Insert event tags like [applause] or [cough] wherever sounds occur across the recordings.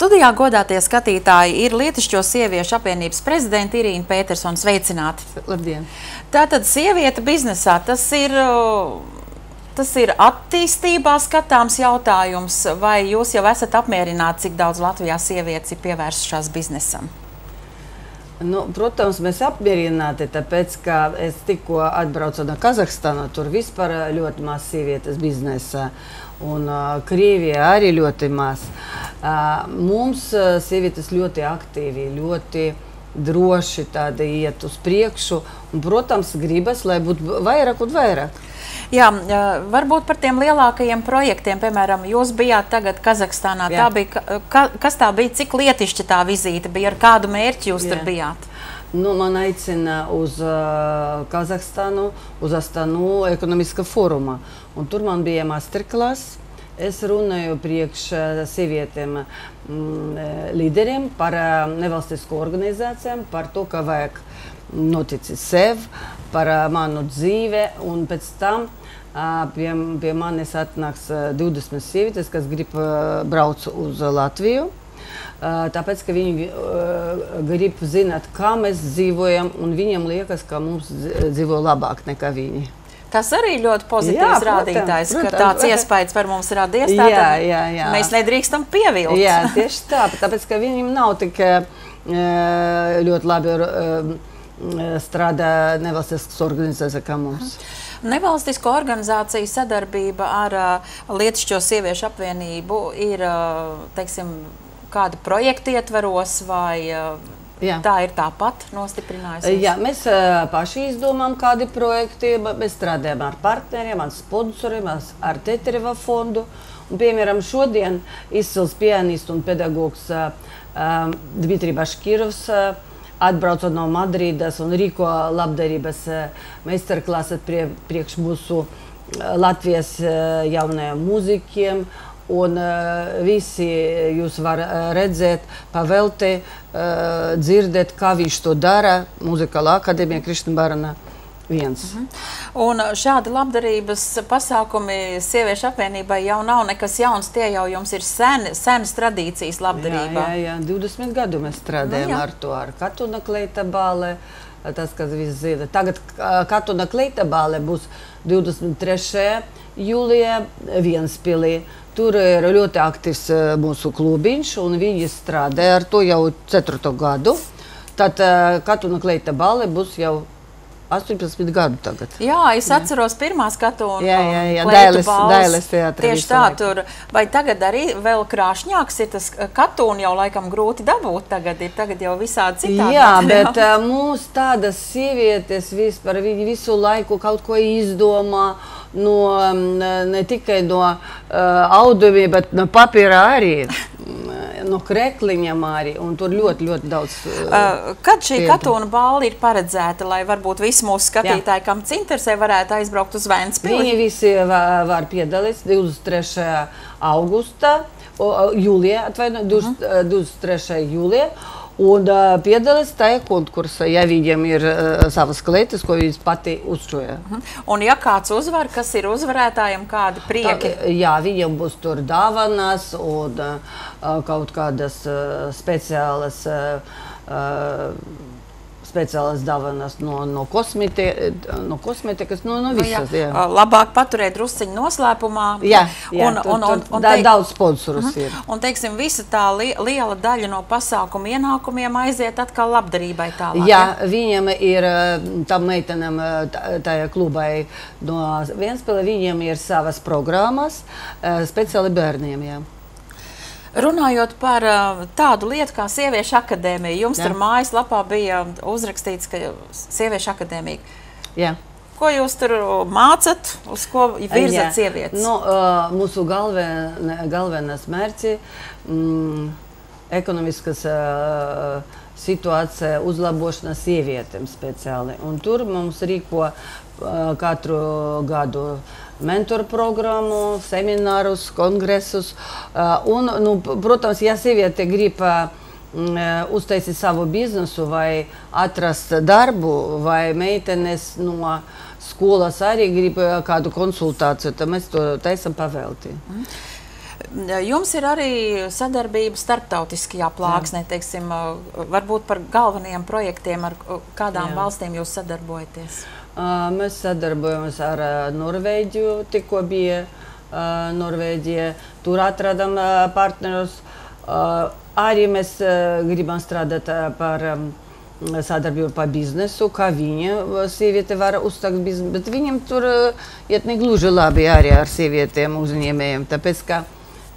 Studijā godātie skatītāji ir Lietišķo sieviešu apvienības prezidenta Irīna Petersona. Sveicināti! Labdien! Tātad sieviete biznesā, tas ir, tas ir attīstībā skatāms jautājums, vai jūs jau esat apmierināti, cik daudz Latvijā sievietes ir pievērsušās biznesam? Nu, protams, mēs apmierināti, tāpēc, ka es tikko atbraucu no Kazahstānas. Tur vispār ļoti maz sievietes biznesā un uh, Krievijā arī ļoti maz. Uh, mums uh, sievietes ļoti aktīvi, ļoti droši iet uz priekšu. Un, protams, gribas, lai būtu vairāk un vairāk. Jā, varbūt par tiem lielākajiem projektiem, piemēram, jūs bijāt tagad Kazahstānā. Jā. Tā bija, ka, kas tā bija, cik lietišķa tā vizīte bija, ar kādu mērķi jūs Jā. tur bijāt? Nu, man aicina uz uh, Kazahstānu, uz Astanu ekonomiskā foruma. Un tur man bija masterclass. Es runāju priekš sievietēm, mm, līderiem par nevalstisko organizācijām, par to, ka vajag noticis sev, par manu dzīvi. Un pēc tam pie, pie manis atnāks 20 sievietes, kas grib braukt uz Latviju. Tāpēc, ka viņi uh, grib zināt, kā mēs dzīvojam, un viņiem liekas, ka mums dzīvo labāk nekā viņi. Tas arī ļoti pozitīvs jā, rādītājs, protams, ka tāds iespējas par mums radies. Jā, jā, jā. Mēs nedrīkstam pievilkt. Jā, tieši tā, tāpēc, ka viņiem nav tik ļoti labi strādā nevalstiskas organizācijas kā mums. Nevalstisko organizāciju sadarbība ar uh, Lietušķo sieviešu apvienību ir, uh, teiksim, kāda projekta ietveros vai uh, Jā. Tā ir tāpat nostiprinājusies. Jā, mēs uh, paši izdomājam, kādi projekti. Mēs strādājam ar partneriem, ar sponsoriem, ar Tetereva fondu. Un, piemēram, šodien izcils pianists un pedagogs uh, Dmitrijs Baškirovs. Uh, Atbraucot no Madrīdas un rīko labdarības uh, meistarklases prie, priekš mūsu uh, Latvijas uh, jaunajiem mūziķiem. Uh, Un visi jūs uh, redzēt, pavelti, dzirdēt, kā viņš to dara. Mūzikālā akadēmija Krišna Barana viens. Mhm. Un šādi labdarības pasākumi sieviešu apvienībai jau nav nekas jauns. Tie jau jums ir sen, senas tradīcijas labdarībā. Jā, jā, jā, 20 gadu mēs strādājam nu, jā. ar to, ar Katuna Kleita bāle. Tas, kas viss zina. Tagad Katuna Kleita bāle būs 23. jūlijā Vienspilī. Tur ir ļoti aktīvs eh, mūsu klubiņš, un viņi strādā ar to jau ceturto gadu. Tad eh, Katuna Kleita Bale būs jau 18 gadu tagad. Jā, es jā. atceros pirmā skatu un jā, jā, jā. Dailes, dailes teātrī. Tieši tā, laiku. tur. Vai tagad arī vēl krāšņāks ir tas katūni jau laikam grūti dabūt tagad, ir tagad jau visādi citādi. Jā, bet uh, mūs tādas sievietes vispār, viņi visu laiku kaut ko izdomā no, ne tikai no uh, audumiem, bet no papīra arī. No krekliņiem arī. Tur ļoti, ļoti daudz. Uh, kad šī katona balva ir paredzēta, lai varbūt visi mūsu skatītāji, Jā. kam interesē, varētu aizbraukt uz Vēnspili? Viņi visi var, piedalīties 23. augustā, jūlijā, atvainojiet, 23. jūlijā. Un uh, piedalās tajā konkursā, ja viņiem ir uh, savas klētas, ko viņas pati uzšoja. -huh. Un ja kāds uzvar, kas ir uzvarētājiem, kādi prieki? Tā, jā, viņiem būs tur dāvanas un uh, kaut kādas uh, speciālas. Uh, uh, speciālas dāvanas no, no, kosmeti, no kosmetikas, no, no visas. Nu, jā. Jā. Labāk paturēt drusciņu noslēpumā. Jā, jā un, tur, un, un, un, te... daudz sponsorus uh mhm. -huh. ir. Un, teiksim, visa tā li liela daļa no pasākuma ienākumiem aiziet atkal labdarībai tālāk. Jā, ja? viņiem ir, tam meitenam, tajā klubai no Vienspēle, viņiem ir savas programmas speciāli bērniem. Jā. Runājot par uh, tādu lietu kā Sieviešu akadēmija, jums Jā. tur mājaslapā bija uzrakstīts, ka Sieviešu akadēmija. Jā. Ko jūs tur mācāt, uz ko virzat sievietes? Nu, uh, mūsu galven, galvenais mērķis mm, - ekonomiskas uh, situācija uzlabošana sievietēm speciāli. Un tur mums rīko uh, katru gadu mentoru programmu, seminārus, kongresus. Uh, un, nu, protams, ja sieviete grib uh, uztaisīt savu biznesu vai atrast darbu, vai meitenes no skolas arī grib kādu konsultāciju, tad mēs to taisam pavēlti. Mm. Jums ir arī sadarbība starptautiskajā plāksnē, teiksim, varbūt par galvenajiem projektiem, ar kādām Jā. valstīm jūs sadarbojaties? Mēs sadarbojamies ar Norvēģiju, tikko bija Norvēģija. Tur atradām partnerus. Arī mēs gribam strādāt par sadarbību par biznesu, kā viņa sieviete var uzsākt biznesu. Bet viņam tur iet negluži labi arī ar sievietēm uzņēmējiem, tāpēc ka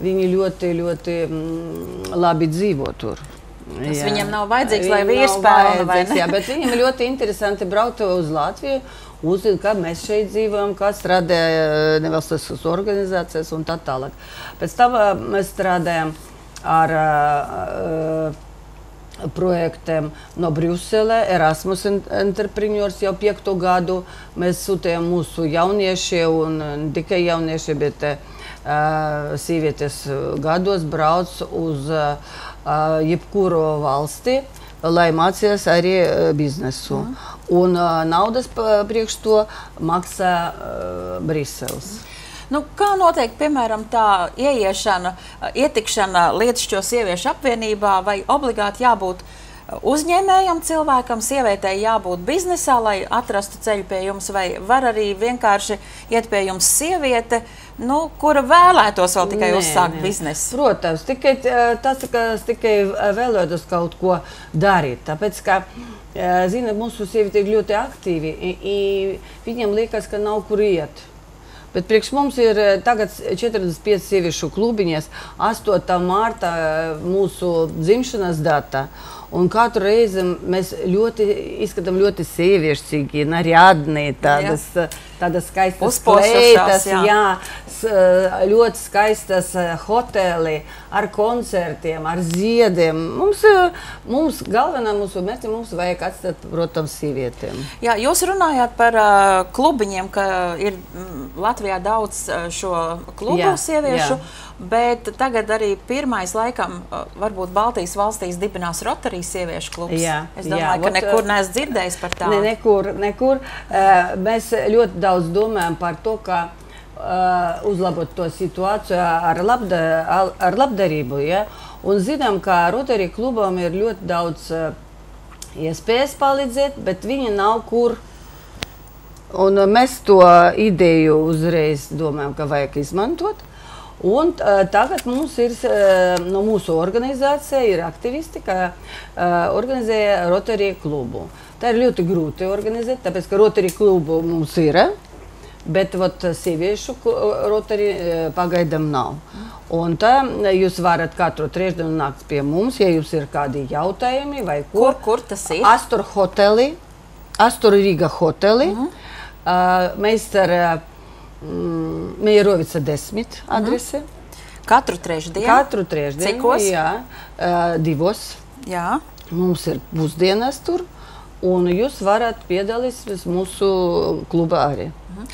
viņi ļoti, ļoti mm, labi dzīvo tur. Tas jā. viņam nav vajadzīgs, lai vīrs pelna. Jā, bet viņam ļoti interesanti braukt uz Latviju uzzina, kā mēs šeit dzīvojam, kā strādā eh, nevalstiskas organizācijas un tā tālāk. Pēc tam eh, mēs strādājam ar uh, projektiem no Briseles, Erasmus Entrepreneurs jau piekto gadu. Mēs sūtījām mūsu jauniešiem, un ne tikai jaunieši, bet uh, sievietes gados brauc uz uh, jebkuru valsti, lai mācītos arī biznesu. Mm un uh, naudas priekš to maksā uh, Briseles. Nu, kā notiek, piemēram, tā ieiešana, ietikšana Lietušķo sieviešu apvienībā, vai obligāti jābūt uzņēmējam, cilvēkam, sievietei jābūt biznesā, lai atrastu ceļu pie jums, vai var arī vienkārši iet pie jums sieviete, nu, kura vēlētos vēl tikai nē, uzsākt nē. biznesu? Protams, tikai tas, kas tikai vēlētos kaut ko darīt. Tāpēc, ka, Zina, mūsu sieviete ir ļoti aktīvi. Viņam liekas, ka nav kur iet. Bet priekš mums ir tagad 45 sieviešu klubiņas, 8. mārta mūsu dzimšanas data. Un katru reizi mēs ļoti izskatām ļoti sievišķīgi, narjādni, tādas, jā. Tādas skaistas kleitas, jā. jā, ļoti skaistas hoteli ar koncertiem, ar ziediem. Mums, mums galvenā mūsu mērķi mums vajag atstāt, protams, sievietēm. Jā, jūs runājāt par uh, klubiņiem, ka ir Latvijā daudz šo klubu jā, sieviešu. Jā. Bet tagad arī pirmais, laikam, varbūt Baltijas valstīs dibinās Rotarijas sieviešu klubs. Jā, es domāju, jā, ka nekur neesmu dzirdējis par tādu. Ne, nekur, nekur. Uh, mēs ļoti daudz domājam par to, kā uh, uzlabot to situāciju ar, labda, ar labdarību. Ja? Un zinām, ka Rotarija klubam ir ļoti daudz uh, iespējas palīdzēt, bet viņi nav kur. Un mēs to ideju uzreiz domājam, ka vajag izmantot. Un, uh, tagad mums ir uh, no mūsu organizācija, ir aktivisti, kas uh, organizē Rotary klubu. Tā ir ļoti grūti organizēt, tāpēc ka Rotary klubu mums ir. Bet vat, sieviešu rotari pagaidām nav. Un tā jūs varat katru trešdienu nākt pie mums, ja jums ir kādi jautājumi vai ko. Kur, kur tas ir? Astur hoteli, Astur Riga hoteli. Mm -hmm. uh, mēs ar uh, Mierovica desmit adrese. Mm -hmm. Katru trešdienu? Katru trešdienu. Cikos? Jā, uh, divos. Jā. Mums ir pusdienas tur, un jūs varat piedalīties mūsu klubā arī. Mhm.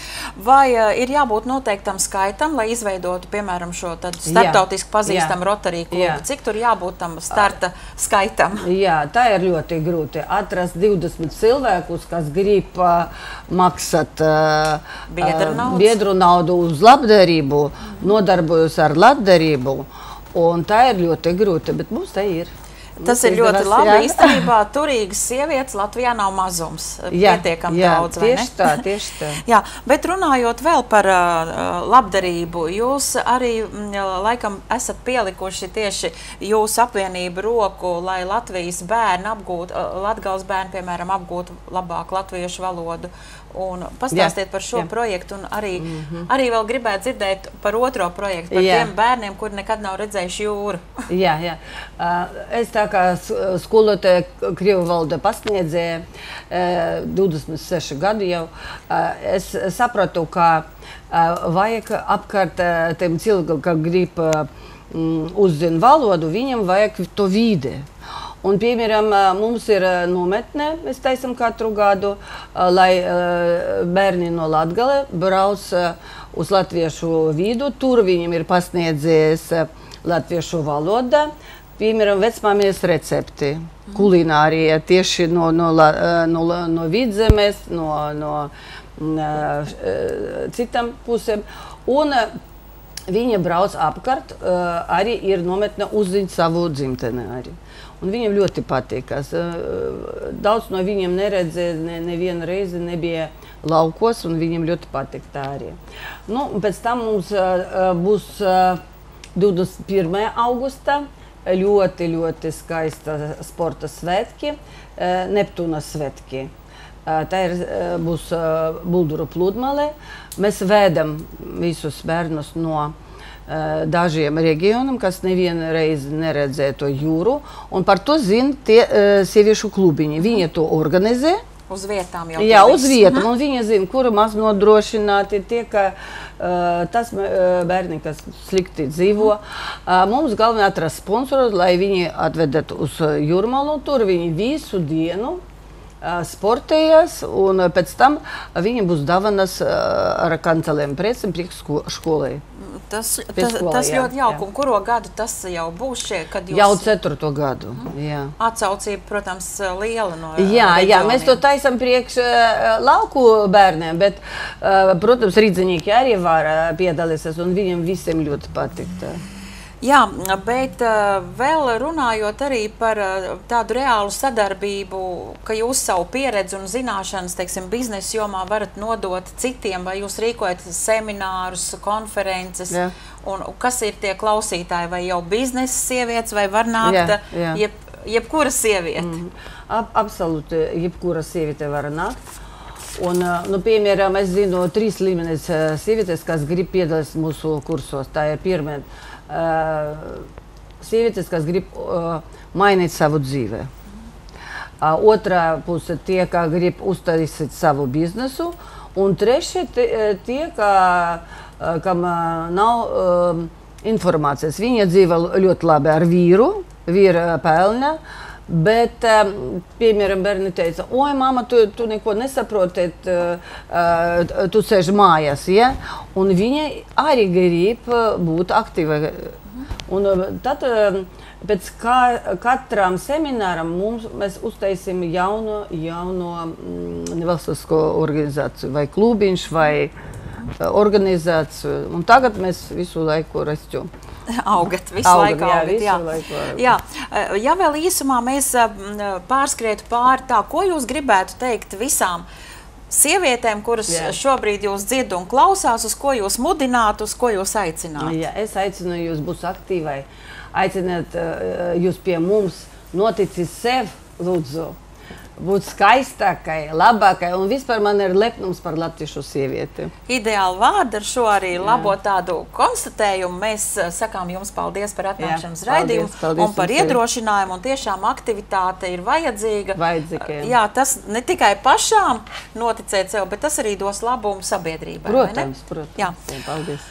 Vai uh, ir jābūt noteiktam skaitam, lai izveidotu, piemēram, šo starptautiski pazīstamu Rotariju klubu? Jā. Cik tur jābūt tam starta skaitam? Jā, tā ir ļoti grūti. Atrast 20 cilvēkus, kas grib uh, maksāt uh, biedru, biedru naudu uz labdarību, nodarbojas ar labdarību. Un tā ir ļoti grūti, bet mums tā ir. Tas ir ļoti labi. Jā. Īstenībā turīgas sievietes Latvijā nav mazums. Jā, pietiekami jā, daudz. Tieši tā, tieši tā. [laughs] jā, bet runājot vēl par uh, labdarību, jūs arī mm, laikam esat pielikuši tieši jūsu apvienību roku, lai Latvijas bērni apgūtu, uh, Latgals bērni, piemēram, apgūtu labāk latviešu valodu. Un pastāstiet jā, par šo jā. projektu, un arī, mm -hmm. arī vēl gribētu dzirdēt par otro projektu, par jā. tiem bērniem, kuri nekad nav redzējuši jūru. jā, jā. Uh, es tā kā skolotāja Krievu valoda pasniedzēja uh, 26 gadu jau, uh, es sapratu, ka uh, vajag apkārt tiem cilvēkiem, kas grib uh, uzzināt valodu, viņam vajag to vidi. Un, piemēram, mums ir nometne, mēs taisām katru gadu, lai bērni no Latvijas brauc uz latviešu vidu. Tur viņiem ir pasniedzējis latviešu valoda. Piemēram, vecmāmiņas recepti, mm. kulinārija tieši no, no, no, no vidzemes, no, no citām pusēm. Un Viņa brauc apkārt, arī ir nometne uzziņa savu dzimteni. Arī. Un viņam ļoti patīkās. Daudz no viņiem neredzēja, ne, nevienu reizi nebija laukos, un viņiem ļoti patīk tā arī. Nu, pēc tam mums būs uh, 21. augusta ļoti, ļoti skaista sporta svētki, Neptūna svētki. Tā ir, būs Bulduru pludmale. Mēs vēdam visus bērnus no dažiem reģioniem, kas nevienu reizi neredzēja to jūru. Un par to zina tie sieviešu klubiņi. Viņi to organizē. Uz vietām jau Jā, uz vietām. Un viņi zina, kura maz nodrošināti tie, ka uh, tas uh, bērni, kas slikti dzīvo. Uh, mums galvenais atrast sponsoru, lai viņi atvedat uz Jurmalu. Tur viņi visu dienu sportējas, un pēc tam viņiem būs dāvanas ar kancelēm precēm priekšskolai. Tas, tas, skolai, tas jā, ļoti jauki. Un kuro gadu tas jau būs šie, jūs... Jau ceturto gadu, mm. jā. Atsaucība, protams, liela no Jā, reģioniem. jā, mēs to taisam priekš uh, lauku bērniem, bet, uh, protams, rīdzenīgi arī var uh, piedalīties, un viņiem visiem ļoti patikt. Uh. Jā, bet uh, vēl runājot arī par uh, tādu reālu sadarbību, ka jūs savu pieredzi un zināšanas, teiksim, biznesa jomā varat nodot citiem, vai jūs rīkojat seminārus, konferences, jā. un kas ir tie klausītāji, vai jau biznesa sievietes, vai var nākt jā, jā. Jeb, jebkura sieviete? Mm. Ab, absolūti, jebkura sieviete var nākt. Un, nu, piemēram, es zinu trīs līmenis sievietes, kas grib piedalīties mūsu kursos. Tā ir pirmā sievietes, kas grib uh, mainīt savu dzīvi. Uh, otrā puse - tie, kas grib uztaisīt savu biznesu. Un trešie - tie, ka, uh, kam uh, nav uh, informācijas. Viņa dzīvo ļoti labi ar vīru, vīra pelna. Bet, piemēram, bērni teica, oi, mamma, tu, tu neko nesaproti, tu sēž mājās. Ja? Un viņa arī grib būt aktīva Un tad pēc kā, katram semināram mums, mēs uztaisīsim jauno, jauno mm, nevalstisko organizāciju, vai klubiņš, vai organizāciju. Un tagad mēs visu laiku rastām. [laughs] Augat, visu augat, laiku jā, augat. Visu jā. Laiku augat. jā. Ja vēl īsumā mēs pārskrietu pāri tā, ko jūs gribētu teikt visām sievietēm, kuras Jā. šobrīd jūs dzirdat un klausās, uz ko jūs mudināt, uz ko jūs aicināt? Jā, es aicinu jūs būt aktīvai, aicināt jūs pie mums, noticis sev, lūdzu būt skaistākai, labākai. Un vispār man ir lepnums par latviešu sievieti. Ideāli vārdi ar šo arī Jā. labo tādu konstatējumu. Mēs eh, sakām jums paldies par atnākšanas raidījumu paldies, paldies un par iedrošinājumu. Un tiešām aktivitāte ir vajadzīga. Vajadzīga. Jā, tas ne tikai pašām noticēt sev, bet tas arī dos labumu sabiedrībai. Protams, protams. Jā. Jā, paldies.